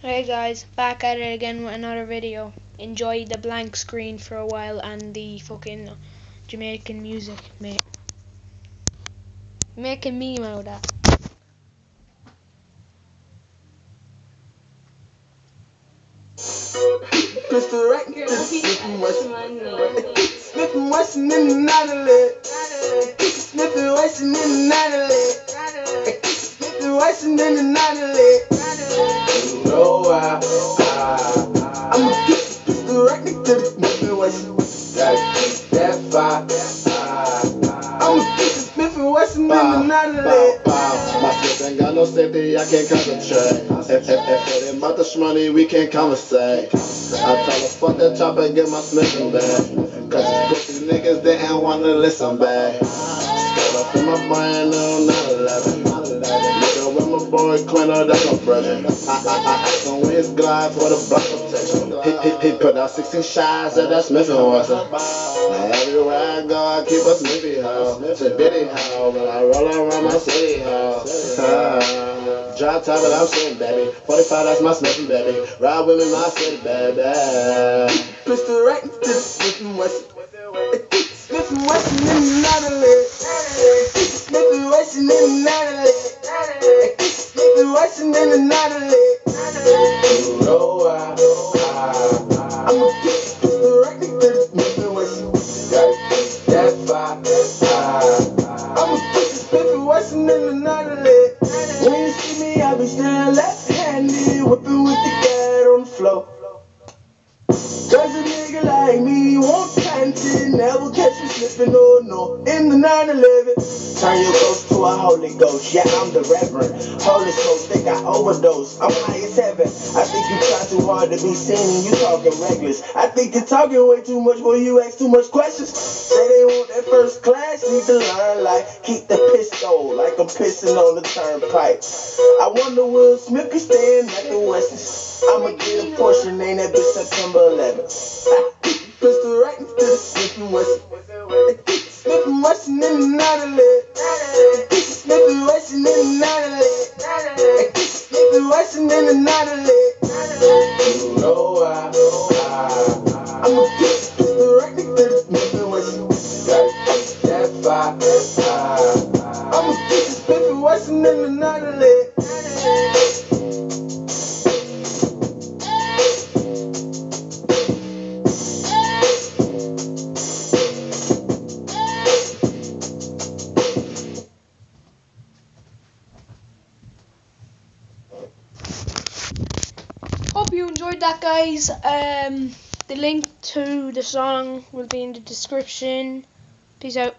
Hey guys, back at it again with another video. Enjoy the blank screen for a while and the fucking Jamaican music, mate. Making meme out of that. Mr. Right, Smith and Wesson. Smith and Wesson in Natalie. That fire. I'm a get Smith and Wesson in the Natalie. My slip ain't got no safety, I can't concentrate. If, if, if it ain't about the money, we can't conversate. I tell her, fuck that chopper and get my Smith back. Cause these pussy niggas didn't wanna listen back. Skirt up in my brand new 911. Nigga with my boy Quinto, that's my brother. I, I, I, I can win his glide for the block protection. He, he, he put out 16 shots at that Smith and Wesson. Now everywhere I go, I keep a Smithy house. It's a bitty house, when I roll around my city house. Drop top, but I'm sitting, baby. 45, that's my Smithy, baby. Ride with me, my city, baby. Mr. Right to the Smith and Wesson. Smith and Wesson in the Natalie. Smith and Wesson in the Natalie. Smith and Wesson in the Natalie. You know Wesson in the Natalie. When you see me, I be standing left-handed, whipping with the cat on the floor. Cause a nigga like me won't slipping, oh no. In the 911, turn your ghost to a Holy Ghost. Yeah, I'm the Reverend. Holy Ghost, think I overdose. I'm high as heaven. I think you try too hard to be seen and you talking reckless. I think you're talking way too much when you ask too much questions. Say they want that first class, need to learn life. Keep the pistol like I'm pissing on the turnpike. I wonder will Smith be staying at the Westons. I'ma get a portion, ain't that bitch September 11th. Pistol right into the Smith and Wesson. Smith and Wesson in the Natalie. Smith and Wesson in the Natalie. Smith and Wesson in the Natalie. You I, I, I'm a bitch. Pistol right into the Smith and Wesson. Gotta keep enjoyed that, guys. Um, the link to the song will be in the description. Peace out.